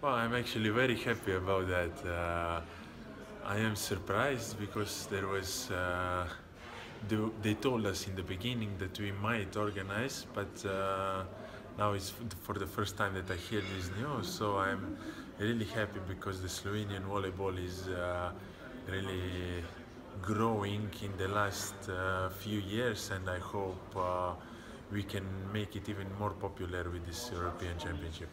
Well, I'm actually very happy about that. Uh, I am surprised because there was. Uh, the, they told us in the beginning that we might organize, but uh, now it's for the first time that I hear this news. So I'm really happy because the Slovenian volleyball is uh, really growing in the last uh, few years, and I hope uh, we can make it even more popular with this European Championship.